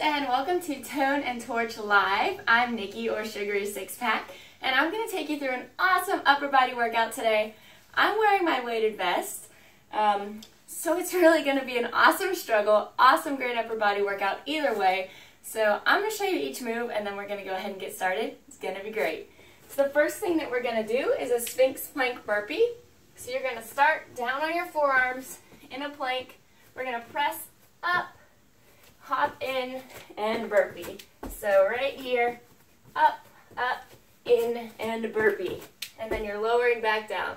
and welcome to Tone and Torch Live. I'm Nikki or Sugary Six Pack and I'm going to take you through an awesome upper body workout today. I'm wearing my weighted vest, um, so it's really going to be an awesome struggle, awesome great upper body workout either way. So I'm going to show you each move and then we're going to go ahead and get started. It's going to be great. So the first thing that we're going to do is a Sphinx plank burpee. So you're going to start down on your forearms in a plank. We're going to press up hop in, and burpee. So right here, up, up, in, and burpee. And then you're lowering back down.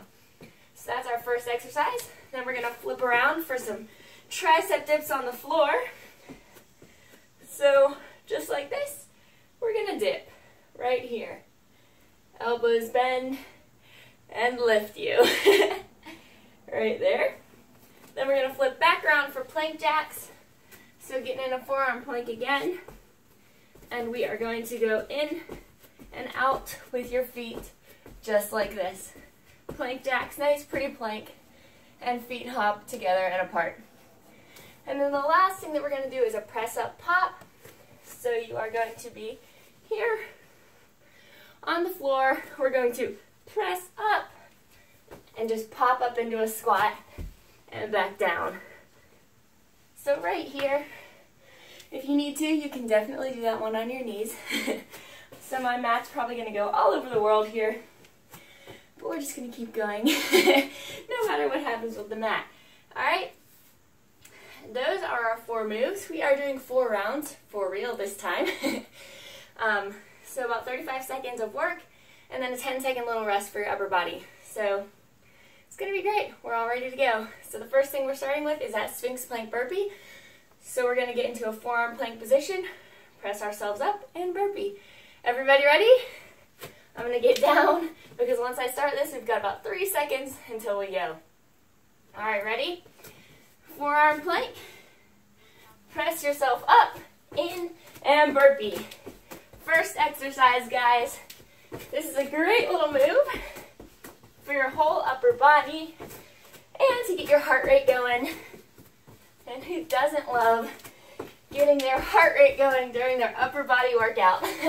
So that's our first exercise. Then we're to flip around for some tricep dips on the floor. So just like this, we're to dip right here. Elbows bend and lift you. right there. Then we're to flip back around for plank jacks. So getting in a forearm plank again. And we are going to go in and out with your feet just like this. Plank jacks, nice pretty plank. And feet hop together and apart. And then the last thing that we're going to do is a press up pop. So you are going to be here on the floor. We're going to press up and just pop up into a squat and back down. So right here, if you need to, you can definitely do that one on your knees. so my mat's probably going to go all over the world here. But we're just going to keep going, no matter what happens with the mat. Alright, those are our four moves. We are doing four rounds, for real this time. um, so about 35 seconds of work, and then a 10 second little rest for your upper body. So it's going to be great. We're all ready to go. So the first thing we're starting with is that Sphinx Plank Burpee. So we're to get into a forearm plank position, press ourselves up, and burpee. Everybody ready? I'm to get down because once I start this, we've got about three seconds until we go. All right, ready? Forearm plank. Press yourself up, in, and burpee. First exercise, guys. This is a great little move for your whole upper body and to get your heart rate going. And who doesn't love getting their heart rate going during their upper body workout?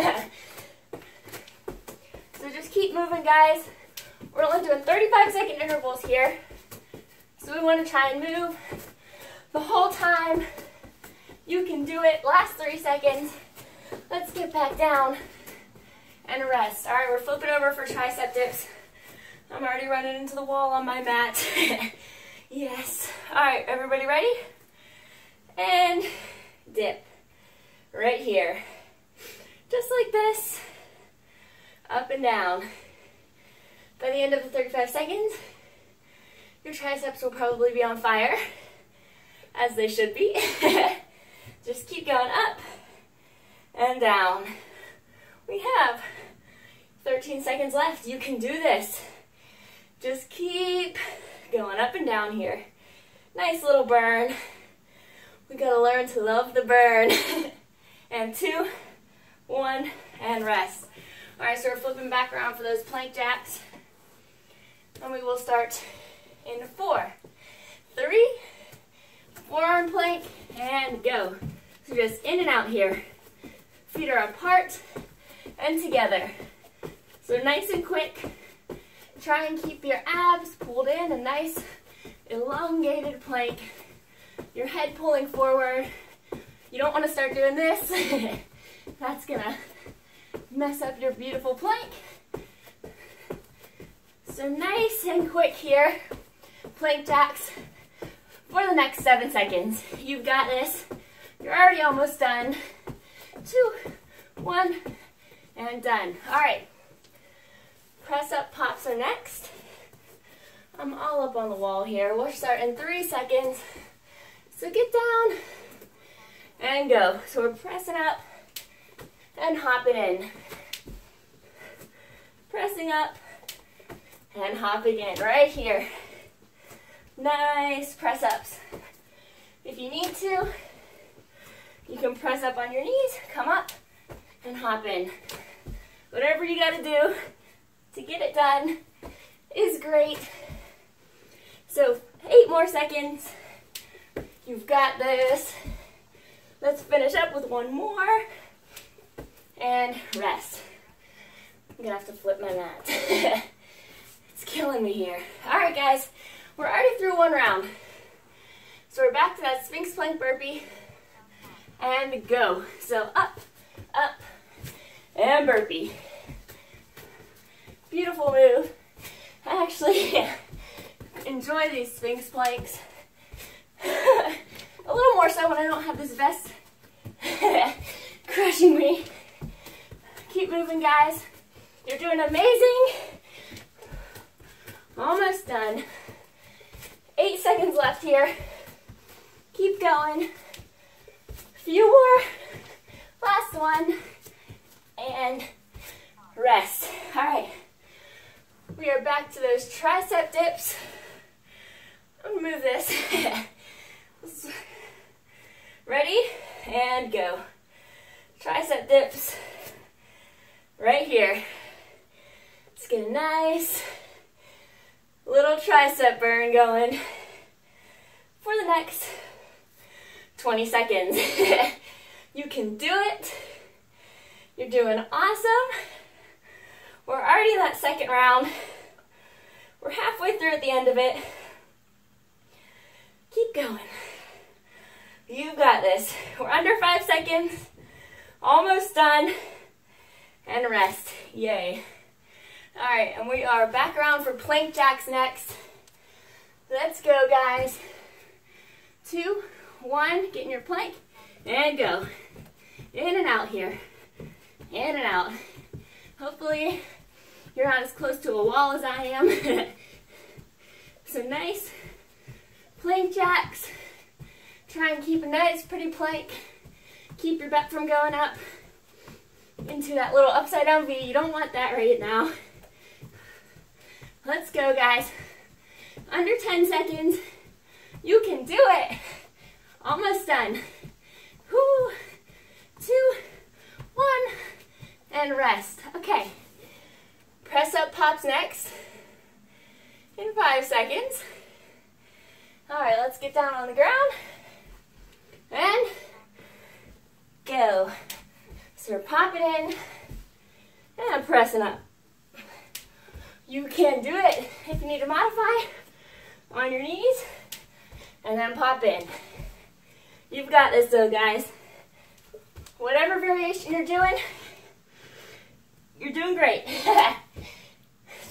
so just keep moving, guys. We're only doing 35 second intervals here. So we want to try and move the whole time. You can do it. Last three seconds. Let's get back down and rest. All right, we're flipping over for tricep dips. I'm already running into the wall on my mat. yes. All right, everybody ready? And dip. Right here. Just like this. Up and down. By the end of the 35 seconds, your triceps will probably be on fire, as they should be. Just keep going up and down. We have 13 seconds left. You can do this. Just keep going up and down here. Nice little burn. We gotta learn to love the burn. and two, one, and rest. All right, so we're flipping back around for those plank jacks. And we will start in four, three, forearm plank, and go. So just in and out here. Feet are apart and together. So nice and quick. Try and keep your abs pulled in, a nice elongated plank. Your head pulling forward. You don't want to start doing this. That's gonna mess up your beautiful plank. So nice and quick here. Plank jacks for the next seven seconds. You've got this. You're already almost done. Two, one, and done. All right. Press up pops are next. I'm all up on the wall here. We'll start in three seconds. So get down and go. So we're pressing up and hopping in. Pressing up and hopping in right here. Nice press ups. If you need to, you can press up on your knees, come up and hop in. Whatever you gotta do to get it done is great. So eight more seconds. You've got this. Let's finish up with one more. And rest. I'm gonna have to flip my mat. it's killing me here. All right, guys, we're already through one round. So we're back to that Sphinx plank burpee and go. So up, up, and burpee. Beautiful move. I actually enjoy these Sphinx planks. A little more so when I don't have this vest crushing me. Keep moving, guys. You're doing amazing. Almost done. Eight seconds left here. Keep going. Few more. Last one. And rest. All right. We are back to those tricep dips. I'm gonna move this. Ready? And go. Tricep dips. Right here. Let's get a nice little tricep burn going for the next 20 seconds. you can do it. You're doing awesome. We're already in that second round. We're halfway through at the end of it. Keep going. You've got this. We're under five seconds. Almost done. And rest. Yay. All right, and we are back around for plank jacks next. Let's go, guys. Two, one, get in your plank, and go. In and out here. In and out. Hopefully, you're not as close to a wall as I am. Some nice plank jacks. Try and keep a nice, pretty plank. Keep your butt from going up into that little upside down V. You don't want that right now. Let's go, guys. Under 10 seconds. You can do it. Almost done. Whoo. Two, one, and rest. Okay. Press up pops next in five seconds. All right, let's get down on the ground and go. So we're popping in and pressing up. You can do it if you need to modify on your knees and then pop in. You've got this though, guys. Whatever variation you're doing, you're doing great.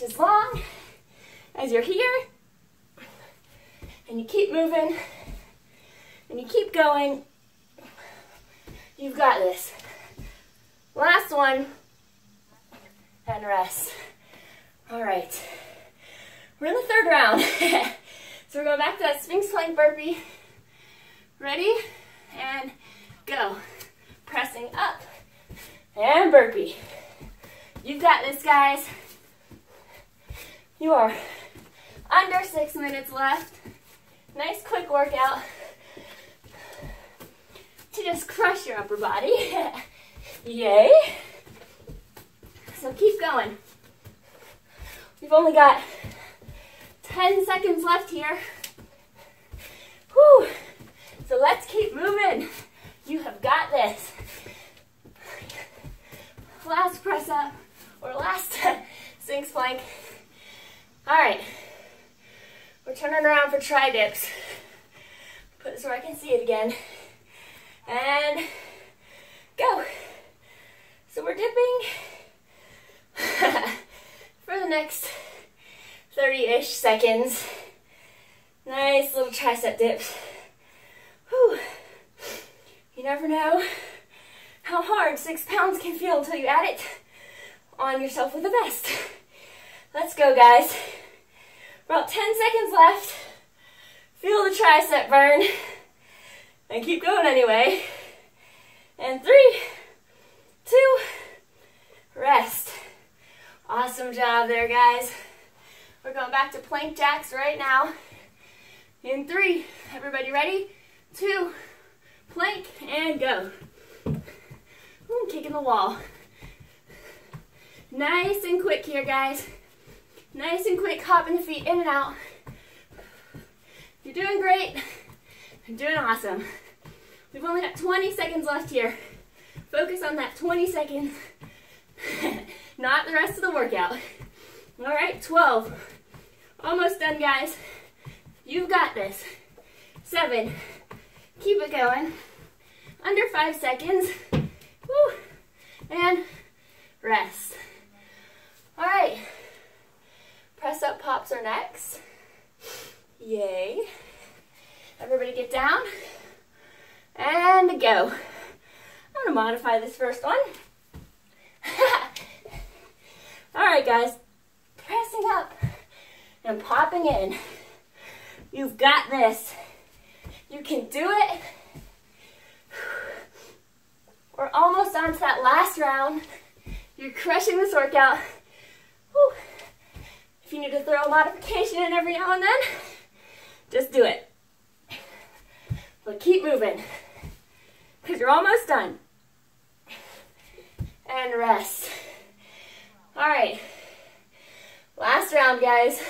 as long as you're here and you keep moving and you keep going, you've got this. Last one and rest. All right, we're in the third round. so we're going back to that Sphinx plank burpee. Ready? And go. Pressing up and burpee. You've got this, guys. You are under six minutes left. Nice quick workout to just crush your upper body. Yay. So keep going. We've only got 10 seconds left here. Whew. So let's keep moving. You have got this. Last press up or last Sphinx plank. All right, we're turning around for tri dips. Put this where I can see it again. And go. So we're dipping for the next 30-ish seconds. Nice little tricep dips. Whew. You never know how hard six pounds can feel until you add it on yourself with a vest. Let's go, guys. About 10 seconds left. Feel the tricep burn. And keep going anyway. And three, two, rest. Awesome job there, guys. We're going back to plank jacks right now. In three, everybody ready? Two, plank, and go. Ooh, kicking the wall. Nice and quick here, guys. Nice and quick, hopping the feet in and out. You're doing great. You're doing awesome. We've only got 20 seconds left here. Focus on that 20 seconds, not the rest of the workout. All right, 12. Almost done, guys. You've got this. Seven. Keep it going. Under five seconds. Woo. And rest. All right. Press up pops are next. Yay. Everybody get down. And go. I'm gonna modify this first one. All right, guys. Pressing up and popping in. You've got this. You can do it. We're almost on to that last round. You're crushing this workout. Whew. If you need to throw a modification in every now and then, just do it. But keep moving, because you're almost done. And rest. All right. Last round, guys.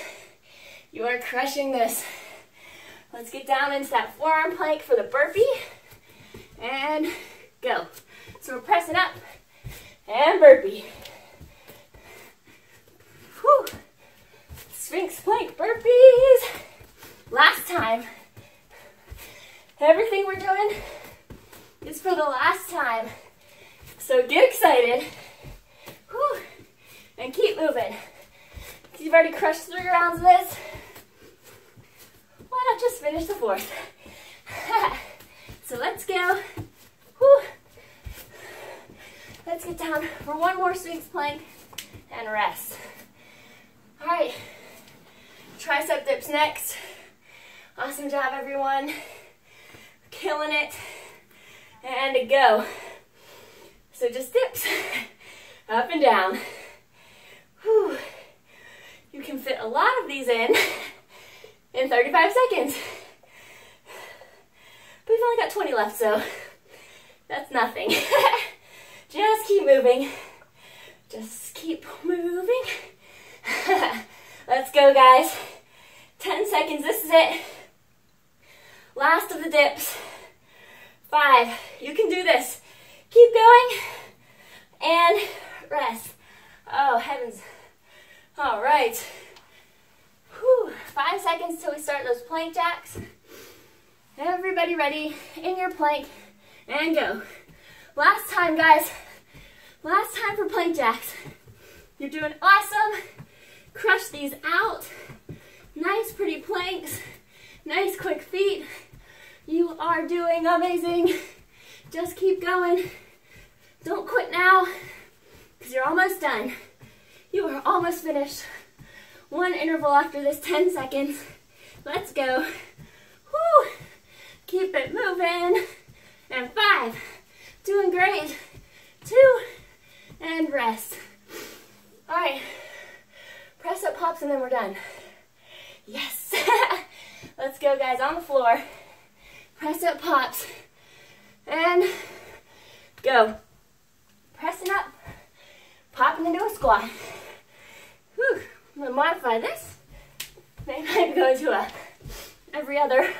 You are crushing this. Let's get down into that forearm plank for the burpee. And go. So we're pressing up and burpee. Whew. Sphinx plank burpees. Last time. Everything we're doing is for the last time. So get excited. Whew. And keep moving. You've already crushed three rounds of this. Why not just finish the fourth? so let's go. Whew. Let's get down for one more Sphinx plank and rest. All right, tricep dips next. Awesome job, everyone. Killing it. And go. So just dips up and down. Whew. You can fit a lot of these in in 35 seconds. But we've only got 20 left, so that's nothing. Just keep moving. Just keep moving. Let's go, guys. 10 seconds, this is it. Last of the dips. Five, you can do this. Keep going and rest. Oh, heavens. All right. Whew. Five seconds till we start those plank jacks. Everybody ready in your plank and go. Last time, guys. Last time for plank jacks. You're doing awesome. Crush these out. Nice, pretty planks. Nice, quick feet. You are doing amazing. Just keep going. Don't quit now, because you're almost done. You are almost finished. One interval after this, 10 seconds. Let's go. Woo. Keep it moving. And five. Doing great. Two. And rest. All right. Press up pops and then we're done. Yes. Let's go, guys, on the floor. Press up pops. And go. Pressing up. Popping into a squat. Whew. I'm gonna modify this. Maybe I go into a every other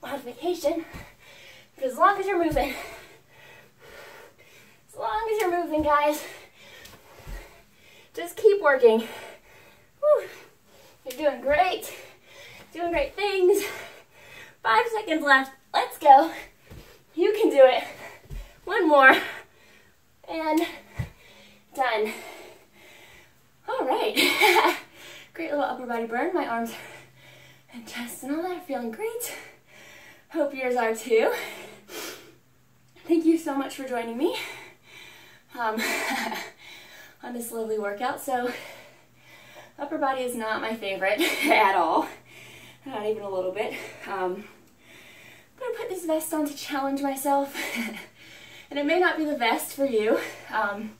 modification. But as long as you're moving, as long as you're moving, guys, just keep working. Whew. You're doing great. Doing great things. Five seconds left. Let's go. You can do it. One more. And done. All right. great little upper body burn. My arms and chest and all that are feeling great. Hope yours are too. Thank you so much for joining me um, on this lovely workout. So, upper body is not my favorite at all, not even a little bit. Um, I'm gonna put this vest on to challenge myself, and it may not be the vest for you. Um,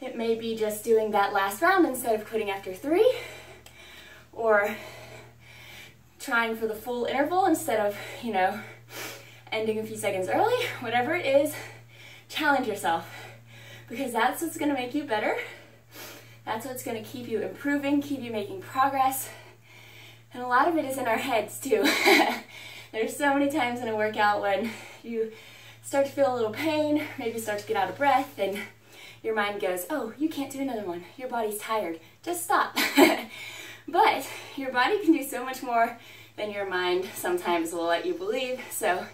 it may be just doing that last round instead of quitting after three, or trying for the full interval instead of, you know, ending a few seconds early. Whatever it is, challenge yourself because that's what's to make you better. That's what's going to keep you improving, keep you making progress. And a lot of it is in our heads too. There's so many times in a workout when you start to feel a little pain, maybe start to get out of breath, and your mind goes, oh, you can't do another one. Your body's tired. Just stop. but your body can do so much more than your mind sometimes will let you believe. So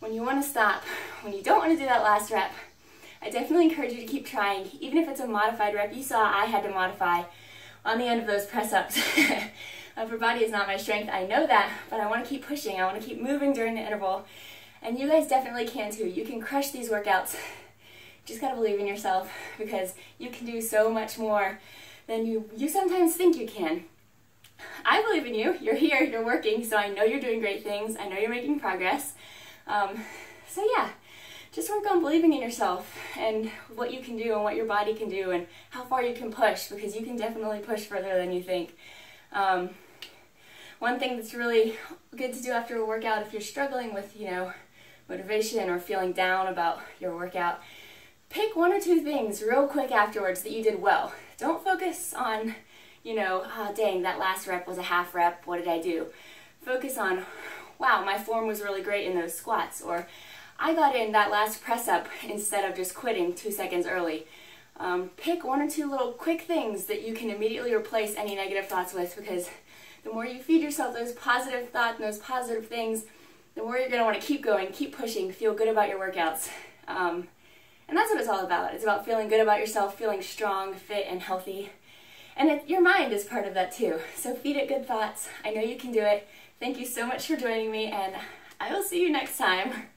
when you want to stop, when you don't want to do that last rep, I definitely encourage you to keep trying. Even if it's a modified rep, you saw I had to modify on the end of those press-ups. Upper body is not my strength, I know that, but I want to keep pushing. I want to keep moving during the interval. And you guys definitely can too. You can crush these workouts just gotta believe in yourself because you can do so much more than you, you sometimes think you can. I believe in you. You're here, you're working, so I know you're doing great things. I know you're making progress. Um, so yeah, just work on believing in yourself and what you can do and what your body can do and how far you can push because you can definitely push further than you think. Um, one thing that's really good to do after a workout if you're struggling with, you know, motivation or feeling down about your workout pick one or two things real quick afterwards that you did well. Don't focus on, you know, oh, dang, that last rep was a half rep, what did I do? Focus on, wow, my form was really great in those squats, or I got in that last press up instead of just quitting two seconds early. Um, pick one or two little quick things that you can immediately replace any negative thoughts with because the more you feed yourself those positive thoughts and those positive things, the more you're going to want to keep going, keep pushing, feel good about your workouts. Um, and that's what it's all about. It's about feeling good about yourself, feeling strong, fit, and healthy. And it, your mind is part of that too. So feed it good thoughts. I know you can do it. Thank you so much for joining me, and I will see you next time.